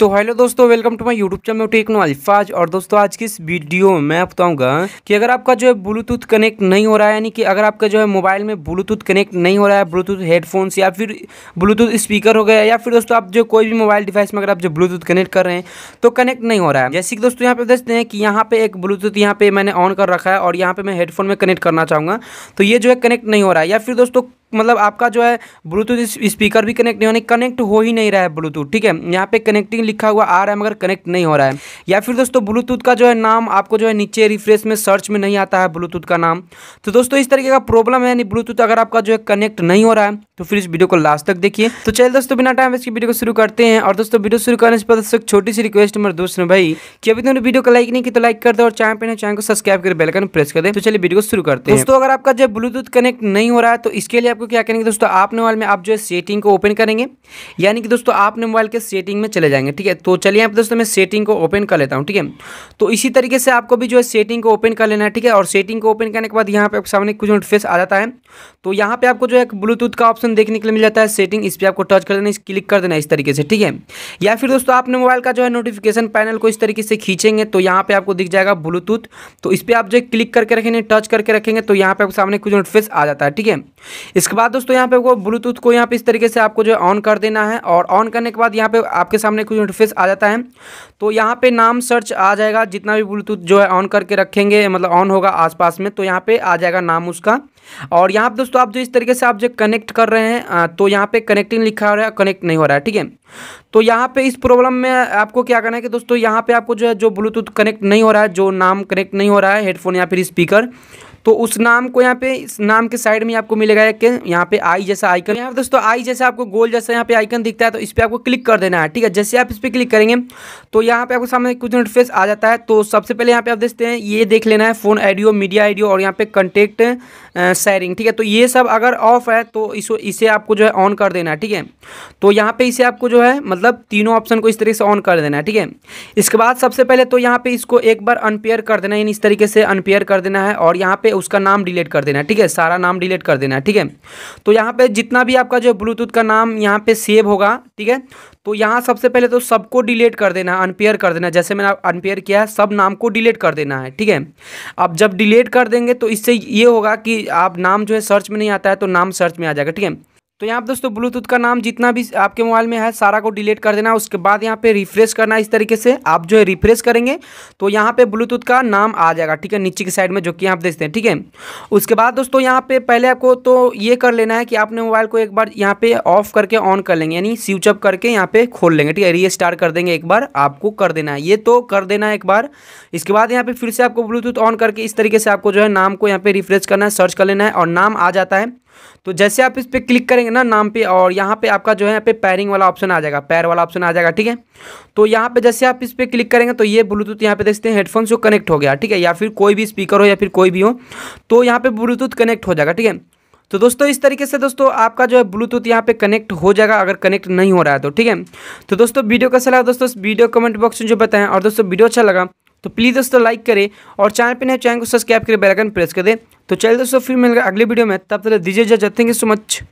तो हेलो दोस्तों, welcome to my YouTube channel Techno Alfaz और दोस्तों, आज की इस वीडियो में मैं बताऊँगा कि अगर आपका जो है ब्लूटूथ कनेक्ट नहीं हो रहा है, यानी कि अगर आपका जो है मोबाइल में ब्लूटूथ कनेक्ट नहीं हो रहा है ब्लूटूथ हेडफोन्स या फिर ब्लूटूथ स्पीकर हो गया, या फिर दोस्तों आप जो कोई भी मोबाइल डिवाइस में अगर आप जो ब्लूटूथ कनेक्ट कर रहे हैं तो कनेक्ट नहीं हो रहा है। जैसे कि दोस्तों, यहाँ पे देखते हैं कि यहाँ पे एक ब्लूटूथ यहाँ पे मैंने ऑन कर रखा है, और यहाँ पे मैं हेडफोन में कनेक्ट करना चाहूँगा तो ये जो है कनेक्ट नहीं हो रहा है। या फिर दोस्तों मतलब आपका जो है ब्लूटूथ स्पीकर भी कनेक्ट नहीं होने कनेक्ट हो ही नहीं रहा है ब्लूटूथ ठीक है? यहाँ पे कनेक्टिंग लिखा हुआ आ रहा है, मगर कनेक्ट नहीं हो रहा है। या फिर दोस्तों ब्लूटूथ का जो है नाम आपको जो है नीचे रिफ्रेश में सर्च में नहीं आता है ब्लूटूथ का नाम। तो दोस्तों, इस तरीके का प्रॉब्लम है, यानी ब्लूटूथ अगर आपका जो है कनेक्ट नहीं हो रहा है तो फिर इस वीडियो को लास्ट तक देखिए। तो चलिए दोस्तों, बिना टाइम इसकी वीडियो को शुरू करते हैं। और दोस्तों, वीडियो शुरू करने से पहले छोटी सी रिक्वेस्ट मेरे दोस्त ने भाई, कि अभी तुमने वीडियो को लाइक नहीं की तो लाइक कर दो और चैनल पे चैनल को सब्सक्राइब कर बेलकन प्रेस कर दे। तो चलिए वीडियो को शुरू करते हैं। दोस्तों, अगर आपका जो ब्लूटूथ कनेक्ट नहीं हो रहा है तो इसके लिए आपको क्या करेंगे दोस्तों आपने मोबाइल में आप जो है सेटिंग को ओपन करेंगे। यानी कि दोस्तों आपने मोबाइल के सेटिंग में चले जाएँगे, ठीक है? तो चलिए पर दोस्तों, मैं सेटिंग को ओपन कर लेता हूँ, ठीक है? तो इसी तरीके से आपको भी जो है सेटिंग को ओपन कर लेना है, ठीक है? और सेटिंग को ओपन करने के बाद यहाँ पे सामने कुछ नोटिफिकेशन आ जाता है। तो यहाँ पे आपको जो है ब्लूटूथ का ऑप्शन देखने के लिए मिल जाता है। सेटिंग इस पर आपको टच कर देना क्लिक कर देना इस तरीके से, ठीक है? या फिर दोस्तों, आपने मोबाइल का जो है नोटिफिकेशन पैनल को इस तरीके से खींचेंगे तो यहाँ पे आपको दिख जाएगा ब्लूटूथ तो इस पर आप जो क्लिक करके रखेंगे टच करके रखेंगे तो यहाँ पे आपके सामने कुछ नोटिफिकेशन आ जाता है, ठीक है? इसके बाद दोस्तों, यहाँ पे आपको ब्लूटूथ को यहाँ पे इस तरीके से आपको जो है ऑन कर देना है, और ऑन करने के बाद यहाँ पे आपके सामने कुछ नोटिफिकेशन आ जाता है। तो यहाँ पे नाम सर्च आ जाएगा, जितना भी ब्लूटूथ जो है ऑन करके रखेंगे मतलब ऑन होगा आसपास में तो यहाँ पे आ जाएगा नाम उसका। और यहाँ पे दोस्तों, आप जो इस तरीके से आप जो कनेक्ट कर हैं तो यहाँ पे कनेक्टिंग लिखा हो रहा है कनेक्ट नहीं हो रहा है, ठीक है? तो यहाँ पे इस प्रॉब्लम में आपको क्या करना है कि दोस्तों, यहाँ पे आपको जो है, जो ब्लूटूथ कनेक्ट नहीं हो रहा है, जो नाम कनेक्ट नहीं हो रहा है हेडफोन या फिर स्पीकर तो उस नाम को यहाँ पे, इस नाम के साइड में आपको मिलेगा एक, यहाँ पे आई जैसा आइकन यहाँ पे दोस्तों आई जैसा आपको गोल जैसा यहाँ पे आइकन दिखता है तो इस पर आपको क्लिक कर देना है, ठीक है? जैसे आप इस पर क्लिक करेंगे तो यहाँ पे आपको सामने कुछ नोटिफिकेशन आ जाता है। तो सबसे पहले यहाँ पे आप देखते हैं, ये देख लेना है फ़ोन आइडियो मीडिया आइडियो और यहाँ पे कंटेक्ट शेयरिंग ठीक है? तो ये सब अगर ऑफ़ है तो इस, इसे आपको जो है ऑन कर देना है, ठीक है? तो यहाँ पे इसे आपको जो है मतलब तीनों ऑप्शन को इस तरीके से ऑन कर देना है, ठीक है? इसके बाद सबसे पहले तो यहाँ पे इसको एक बार अनपेयर कर देना है इस तरीके से अनपेयर कर देना है, और यहाँ पे उसका नाम डिलीट कर देना है, ठीक है? सारा नाम डिलीट कर देना है, ठीक है? तो यहाँ पे जितना भी आपका जो ब्लूटूथ का नाम यहाँ पे सेव होगा, ठीक है? तो यहाँ सबसे पहले तो सबको डिलीट कर देना है अनपेयर कर देना जैसे मैंने अनपेयर किया है, सब नाम को डिलीट कर देना है, ठीक है? अब जब डिलीट कर देंगे तो इससे ये होगा कि आप नाम जो है सर्च में नहीं आता है तो नाम सर्च में आ जाएगा, ठीक है? तो यहाँ पर दोस्तों ब्लूटूथ का नाम जितना भी आपके मोबाइल में है, सारा को डिलीट कर देना। उसके बाद यहाँ पे रिफ्रेश करना इस तरीके से। आप जो है रिफ्रेश करेंगे तो यहाँ पे ब्लूटूथ का नाम आ जाएगा, ठीक है? नीचे की साइड में जो कि आप देखते हैं, ठीक है? उसके बाद दोस्तों, यहाँ पे पहले आपको तो ये कर लेना है कि आपने मोबाइल को एक बार यहाँ पे ऑफ़ करके ऑन कर लेंगे, यानी स्विच अप करके यहाँ पे खोल लेंगे, ठीक है? री कर देंगे एक बार, आपको कर देना है। ये तो कर देना है एक बार। इसके बाद यहाँ पे फिर से आपको ब्लूटूथ ऑन करके इस तरीके से आपको जो है, नाम को यहाँ पे रिफ्रेश करना है सर्च कर लेना है और नाम आ जाता है। तो जैसे आप इस पर क्लिक करेंगे ना नाम पे और यहाँ पे आपका जो है यहाँ पे पैरिंग वाला ऑप्शन आ जाएगा पैर वाला ऑप्शन आ जाएगा, ठीक है? तो यहाँ पे जैसे आप इस पर क्लिक करेंगे तो ये ब्लूटूथ यहाँ पे देखते हैं हेडफोन से कनेक्ट हो गया, ठीक है? या फिर कोई भी स्पीकर हो या फिर कोई भी हो तो यहाँ पे ब्लूटूथ कनेक्ट हो जाएगा, ठीक है? तो दोस्तों इस तरीके से दोस्तों आपका जो है ब्लूटूथ यहाँ पे कनेक्ट हो जाएगा, अगर कनेक्ट नहीं हो रहा है तो ठीक है? तो दोस्तों वीडियो कैसा लगा दोस्तों? वीडियो कमेंट बॉक्स में जो बताएँ और दोस्तों वीडियो अच्छा लगा तो प्लीज़ दोस्तों लाइक करें और चैनल पर नए चैनल को सब्सक्राइब करें बेलाइकन प्रेस कर दें। तो चलिए दोस्तों, फिर मिलेगा अगले वीडियो में। तब तक दीजिए इजाज़त। Thank you so much